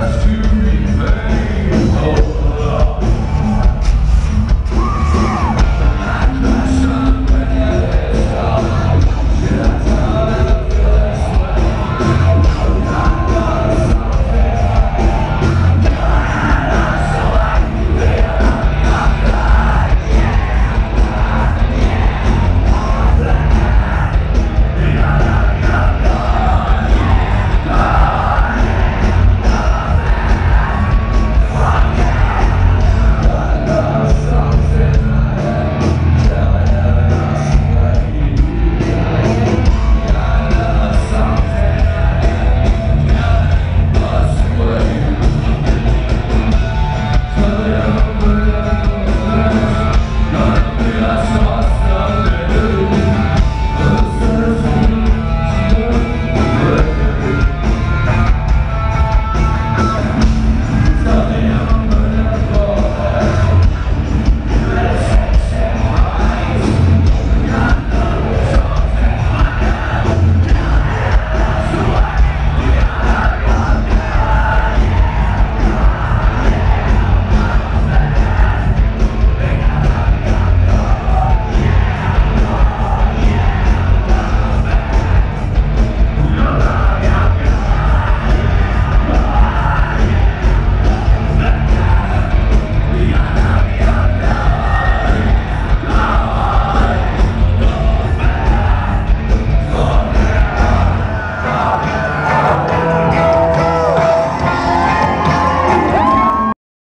the food.